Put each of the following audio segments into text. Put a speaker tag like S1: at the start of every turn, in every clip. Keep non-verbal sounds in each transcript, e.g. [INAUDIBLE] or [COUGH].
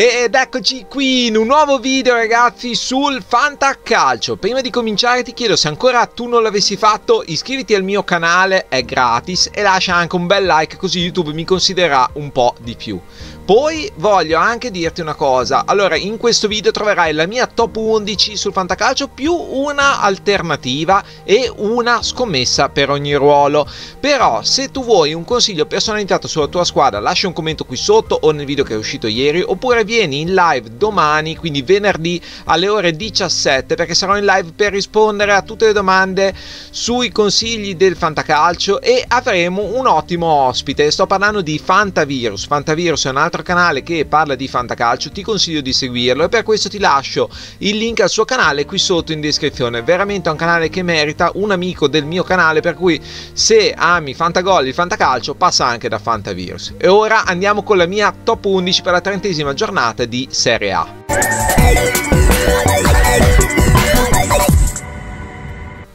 S1: Ed eccoci qui in un nuovo video ragazzi sul Fantacalcio. Prima di cominciare ti chiedo se ancora tu non l'avessi fatto iscriviti al mio canale, è gratis E lascia anche un bel like così YouTube mi considererà un po' di più poi voglio anche dirti una cosa, allora in questo video troverai la mia top 11 sul fantacalcio più una alternativa e una scommessa per ogni ruolo. Però se tu vuoi un consiglio personalizzato sulla tua squadra lascia un commento qui sotto o nel video che è uscito ieri oppure vieni in live domani, quindi venerdì alle ore 17 perché sarò in live per rispondere a tutte le domande sui consigli del fantacalcio e avremo un ottimo ospite. Sto parlando di Fantavirus. Fantavirus è un'altra altro canale che parla di fantacalcio, ti consiglio di seguirlo e per questo ti lascio il link al suo canale qui sotto in descrizione. Veramente è un canale che merita, un amico del mio canale, per cui se ami Fantagol e il fantacalcio passa anche da Fantavirus. E ora andiamo con la mia top 11 per la trentesima giornata di Serie A.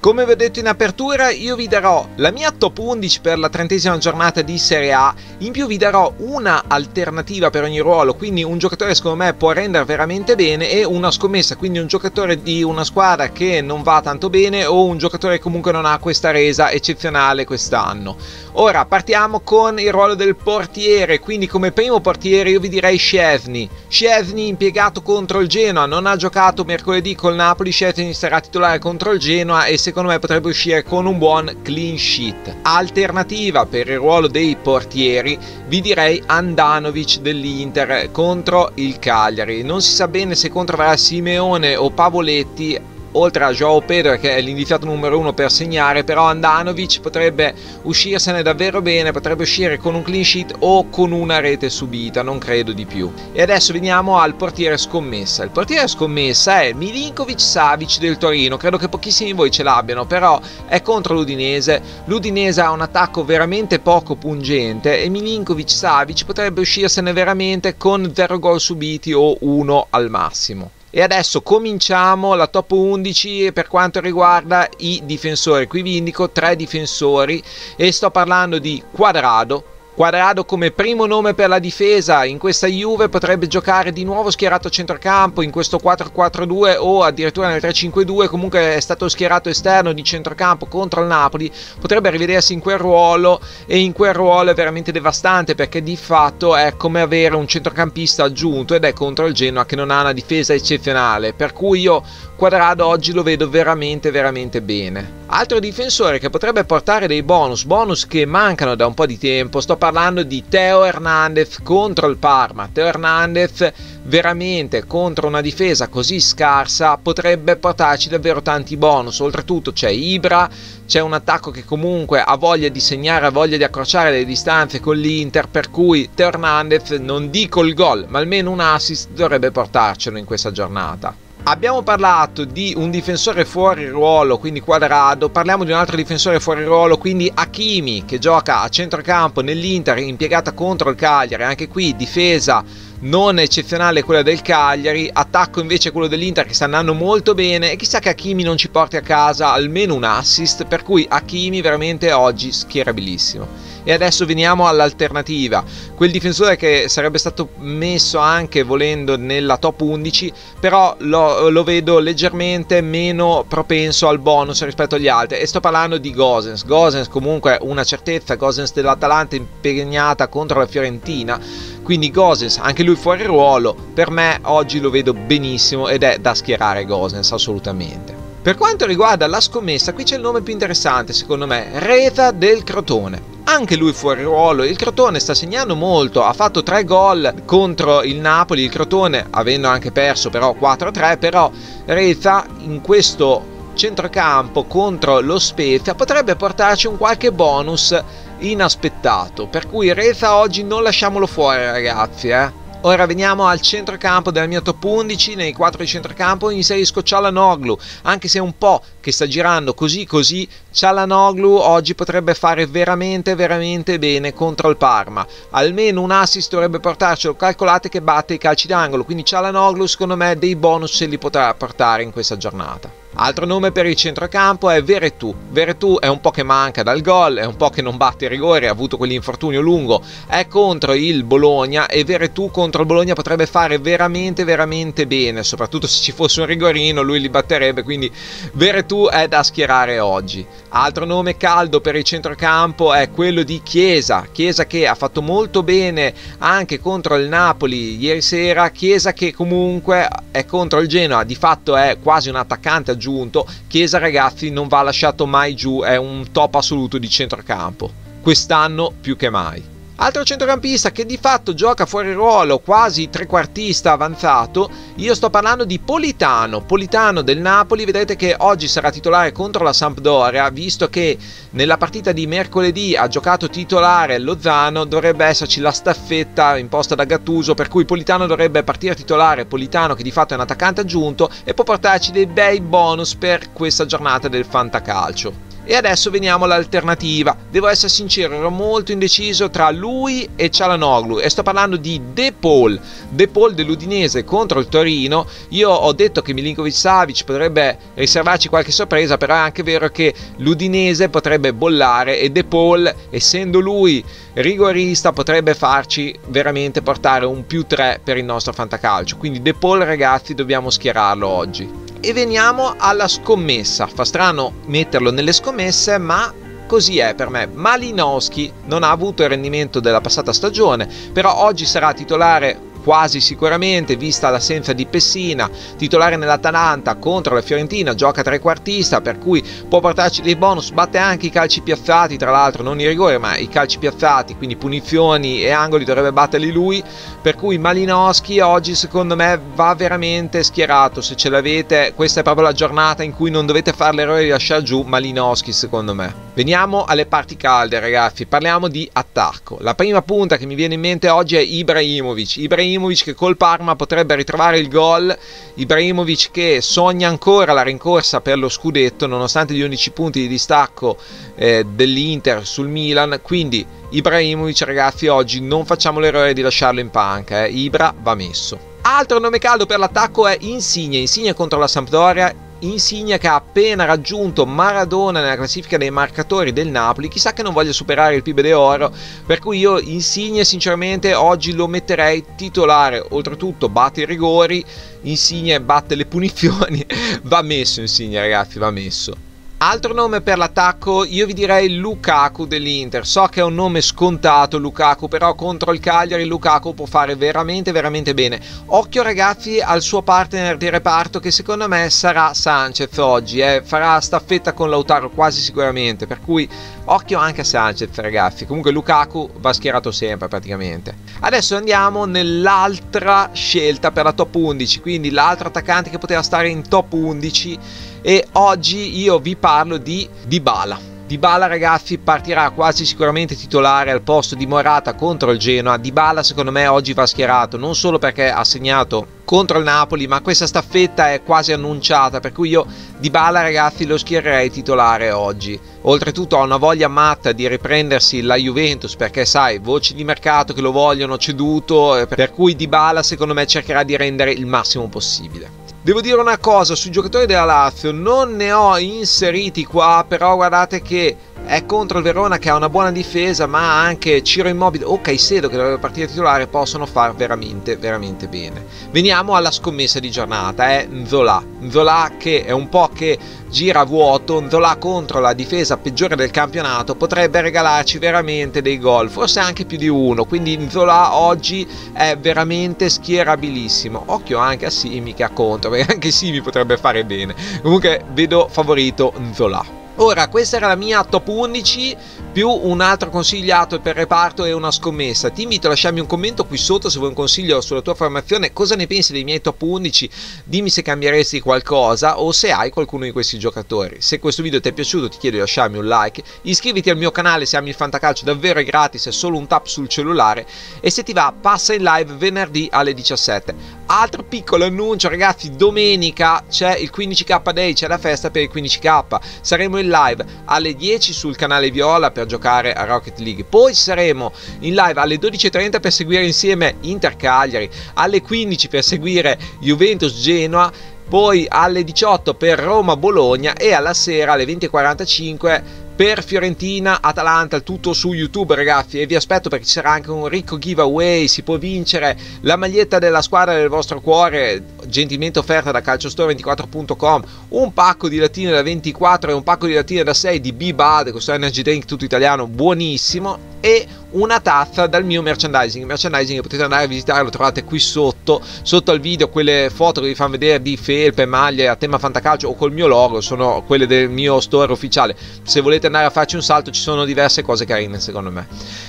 S1: Come vi ho detto in apertura, io vi darò la mia top 11 per la trentesima giornata di Serie A, in più vi darò una alternativa per ogni ruolo, quindi un giocatore secondo me può rendere veramente bene e una scommessa, quindi un giocatore di una squadra che non va tanto bene o un giocatore che comunque non ha questa resa eccezionale quest'anno. Ora partiamo con il ruolo del portiere, quindi come primo portiere io vi direi Scesni. Scesni impiegato contro il Genoa, non ha giocato mercoledì col Napoli, Scesni sarà titolare contro il Genoa e secondo me potrebbe uscire con un buon clean sheet. Alternativa per il ruolo dei portieri vi direi Andanovic dell'Inter contro il Cagliari. Non si sa bene se controverrà Simeone o Pavoletti oltre a Joao Pedro che è l'iniziato numero uno per segnare, però Andanovic potrebbe uscirsene davvero bene, potrebbe uscire con un clean sheet o con una rete subita, non credo di più. E adesso veniamo al portiere scommessa. Il portiere scommessa è Milinkovic Savic del Torino, credo che pochissimi di voi ce l'abbiano, però è contro l'Udinese. L'Udinese ha un attacco veramente poco pungente e Milinkovic Savic potrebbe uscirsene veramente con 0 gol subiti o 1 al massimo. E adesso cominciamo la top 11 per quanto riguarda i difensori. Qui vi indico tre difensori e sto parlando di Quadrado, Quadrado come primo nome per la difesa. In questa Juve potrebbe giocare di nuovo schierato a centrocampo. In questo 4-4-2 o addirittura nel 3-5-2 comunque è stato schierato esterno di centrocampo contro il Napoli potrebbe rivedersi in quel ruolo. E in quel ruolo è veramente devastante perché di fatto è come avere un centrocampista aggiunto ed è contro il Genoa che non ha una difesa eccezionale. Per cui io Quadrado oggi lo vedo veramente veramente bene. Altro difensore che potrebbe portare dei bonus bonus che mancano da un po' di tempo sto parlando parlando di Teo Hernandez contro il Parma. Teo Hernandez veramente contro una difesa così scarsa potrebbe portarci davvero tanti bonus. Oltretutto c'è Ibra, c'è un attacco che comunque ha voglia di segnare, ha voglia di accorciare le distanze con l'Inter, per cui Teo Hernandez non dico il gol, ma almeno un assist dovrebbe portarcelo in questa giornata. Abbiamo parlato di un difensore fuori ruolo, quindi Quadrado, parliamo di un altro difensore fuori ruolo, quindi Hakimi che gioca a centrocampo nell'Inter impiegata contro il Cagliari, anche qui difesa non eccezionale quella del Cagliari, attacco invece quello dell'Inter che sta andando molto bene e chissà che Hakimi non ci porti a casa almeno un assist, per cui Hakimi veramente oggi schierabilissimo. E adesso veniamo all'alternativa, quel difensore che sarebbe stato messo anche volendo nella top 11, però lo, lo vedo leggermente meno propenso al bonus rispetto agli altri e sto parlando di Gosens. Gosens comunque una certezza, Gosens dell'Atalanta impegnata contro la Fiorentina, quindi Gosens anche lui fuori ruolo, per me oggi lo vedo benissimo ed è da schierare Gosens assolutamente. Per quanto riguarda la scommessa, qui c'è il nome più interessante secondo me, Reza del Crotone anche lui fuori ruolo. Il Crotone sta segnando molto, ha fatto 3 gol contro il Napoli, il Crotone avendo anche perso però 4-3, però Reza in questo centrocampo contro lo Spezia potrebbe portarci un qualche bonus inaspettato, per cui Reza oggi non lasciamolo fuori ragazzi, eh. Ora veniamo al centrocampo della mia top 11, nei 4 di centrocampo inserisco Cialanoglu, anche se è un po' che sta girando così così, Cialanoglu oggi potrebbe fare veramente veramente bene contro il Parma, almeno un assist dovrebbe portarcelo, calcolate che batte i calci d'angolo, quindi Cialanoglu secondo me dei bonus se li potrà portare in questa giornata. Altro nome per il centrocampo è Veretù. Veretù è un po' che manca dal gol, è un po' che non batte i rigori, ha avuto quell'infortunio lungo, è contro il Bologna e Veretù contro il Bologna potrebbe fare veramente veramente bene, soprattutto se ci fosse un rigorino lui li batterebbe, quindi Veretù è da schierare oggi. Altro nome caldo per il centrocampo è quello di Chiesa, Chiesa che ha fatto molto bene anche contro il Napoli ieri sera, Chiesa che comunque è contro il Genoa, di fatto è quasi un attaccante aggiunto aggiunto, Chiesa ragazzi non va lasciato mai giù, è un top assoluto di centrocampo. Quest'anno più che mai. Altro centrocampista che di fatto gioca fuori ruolo, quasi trequartista avanzato, io sto parlando di Politano, Politano del Napoli, vedete che oggi sarà titolare contro la Sampdoria, visto che nella partita di mercoledì ha giocato titolare Lozano, dovrebbe esserci la staffetta imposta da Gattuso, per cui Politano dovrebbe partire titolare, Politano che di fatto è un attaccante aggiunto e può portarci dei bei bonus per questa giornata del Fantacalcio. E adesso veniamo all'alternativa. Devo essere sincero, ero molto indeciso tra lui e Cialanoglu e sto parlando di De Paul. De Paul dell'Udinese contro il Torino. Io ho detto che Milinkovic Savic potrebbe riservarci qualche sorpresa, però è anche vero che l'Udinese potrebbe bollare e De Paul, essendo lui rigorista, potrebbe farci veramente portare un più 3 per il nostro fantacalcio. Quindi De Paul ragazzi dobbiamo schierarlo oggi. E veniamo alla scommessa. Fa strano metterlo nelle scommesse, ma così è per me. Malinowski non ha avuto il rendimento della passata stagione, però oggi sarà titolare quasi sicuramente, vista l'assenza di Pessina, titolare nell'Atalanta contro la Fiorentina, gioca trequartista, per cui può portarci dei bonus, batte anche i calci piazzati, tra l'altro non i rigori, ma i calci piazzati, quindi punizioni e angoli dovrebbe batterli lui, per cui Malinowski oggi secondo me va veramente schierato, se ce l'avete, questa è proprio la giornata in cui non dovete fare l'errore di lasciare giù Malinowski secondo me. Veniamo alle parti calde ragazzi, parliamo di attacco. La prima punta che mi viene in mente oggi è Ibrahimovic, Ibrahimovic Ibrahimovic che col Parma potrebbe ritrovare il gol, Ibrahimovic che sogna ancora la rincorsa per lo scudetto nonostante gli 11 punti di distacco eh, dell'Inter sul Milan, quindi Ibrahimovic ragazzi oggi non facciamo l'errore di lasciarlo in panca, eh. Ibra va messo. Altro nome caldo per l'attacco è Insigne, Insigne contro la Sampdoria, Insigne che ha appena raggiunto Maradona nella classifica dei marcatori del Napoli, chissà che non voglia superare il PIB de per cui io Insigne sinceramente oggi lo metterei titolare, oltretutto batte i rigori, Insigne batte le punizioni, [LAUGHS] va messo Insigne ragazzi, va messo. Altro nome per l'attacco, io vi direi Lukaku dell'Inter. So che è un nome scontato Lukaku, però contro il Cagliari Lukaku può fare veramente veramente bene. Occhio ragazzi al suo partner di reparto che secondo me sarà Sanchez oggi, eh. farà staffetta con Lautaro quasi sicuramente, per cui occhio anche a Sanchez ragazzi. Comunque Lukaku va schierato sempre praticamente. Adesso andiamo nell'altra scelta per la top 11, quindi l'altro attaccante che poteva stare in top 11 e oggi io vi parlo di Dybala. Dybala ragazzi partirà quasi sicuramente titolare al posto di Morata contro il Genoa. Dybala secondo me oggi va schierato non solo perché ha segnato contro il Napoli, ma questa staffetta è quasi annunciata, per cui io Dybala ragazzi lo schiererei titolare oggi. Oltretutto ha una voglia matta di riprendersi la Juventus perché sai, voci di mercato che lo vogliono ceduto, per cui Dybala secondo me cercherà di rendere il massimo possibile. Devo dire una cosa sui giocatori della Lazio, non ne ho inseriti qua, però guardate che è contro il Verona che ha una buona difesa, ma anche Ciro Immobile o Caicedo che dovrebbe partire titolare possono far veramente, veramente bene. Veniamo alla scommessa di giornata, è Nzola. Nzola che è un po' che gira vuoto, Nzola contro la difesa peggiore del campionato potrebbe regalarci veramente dei gol, forse anche più di uno, quindi Nzola oggi è veramente schierabilissimo. Occhio anche a Simi che ha contro, perché anche Simi potrebbe fare bene. Comunque vedo favorito Nzola. Ora, questa era la mia top 11 più un altro consigliato per reparto e una scommessa. Ti invito a lasciarmi un commento qui sotto se vuoi un consiglio sulla tua formazione, cosa ne pensi dei miei top 11, dimmi se cambieresti qualcosa o se hai qualcuno di questi giocatori. Se questo video ti è piaciuto ti chiedo di lasciarmi un like, iscriviti al mio canale se ami il fantacalcio davvero è gratis, è solo un tap sul cellulare e se ti va passa in live venerdì alle 17. Altro piccolo annuncio ragazzi, domenica c'è il 15k day, c'è la festa per il 15k, saremo in live alle 10 sul canale Viola per giocare a Rocket League, poi saremo in live alle 12.30 per seguire insieme Inter Cagliari, alle 15 per seguire Juventus Genoa poi alle 18 per Roma-Bologna e alla sera alle 20.45 per Fiorentina, Atalanta, il tutto su YouTube ragazzi e vi aspetto perché ci sarà anche un ricco giveaway, si può vincere la maglietta della squadra del vostro cuore, gentilmente offerta da calciostore24.com, un pacco di lattine da 24 e un pacco di lattine da 6 di B-Bad, questo energy drink tutto italiano buonissimo e una tazza dal mio merchandising. Il merchandising potete andare a visitare, lo trovate qui sotto, sotto al video, quelle foto che vi fanno vedere di felpe, maglie a tema fantacalcio o col mio logo, sono quelle del mio store ufficiale. Se volete andare a farci un salto ci sono diverse cose carine secondo me.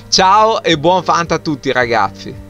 S1: Ciao e buon fanta a tutti ragazzi.